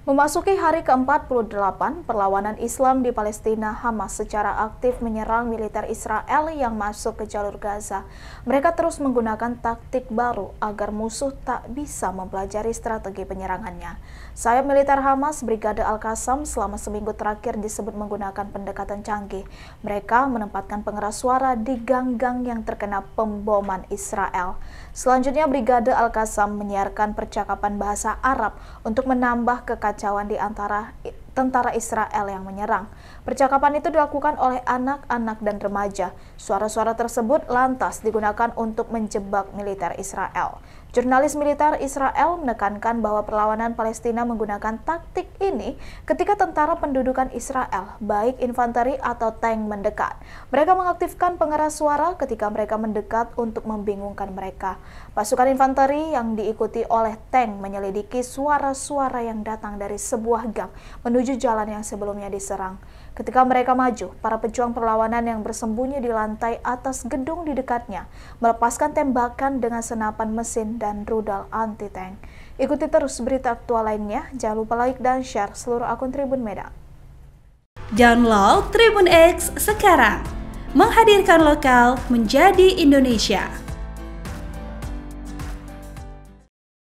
Memasuki hari ke-48, perlawanan Islam di Palestina Hamas secara aktif menyerang militer Israel yang masuk ke jalur Gaza. Mereka terus menggunakan taktik baru agar musuh tak bisa mempelajari strategi penyerangannya. Sayap militer Hamas, Brigade Al-Qassam, selama seminggu terakhir disebut menggunakan pendekatan canggih. Mereka menempatkan pengeras suara di gang-gang yang terkena pemboman Israel. Selanjutnya, Brigade Al-Qassam menyiarkan percakapan bahasa Arab untuk menambah kekacauan kekacauan di antara tentara Israel yang menyerang. Percakapan itu dilakukan oleh anak-anak dan remaja. Suara-suara tersebut lantas digunakan untuk menjebak militer Israel. Jurnalis militer Israel menekankan bahwa perlawanan Palestina menggunakan taktik ini ketika tentara pendudukan Israel, baik infanteri atau tank mendekat. Mereka mengaktifkan pengeras suara ketika mereka mendekat untuk membingungkan mereka. Pasukan infanteri yang diikuti oleh tank menyelidiki suara-suara yang datang dari sebuah gang menuju jalan yang sebelumnya diserang. Ketika mereka maju, para pejuang perlawanan yang bersembunyi di lantai atas gedung di dekatnya melepaskan tembakan dengan senapan mesin dan rudal anti-tank. Ikuti terus berita aktual lainnya, jangan lupa like dan share seluruh akun Tribun Medan. Download Tribun X sekarang, menghadirkan lokal menjadi Indonesia.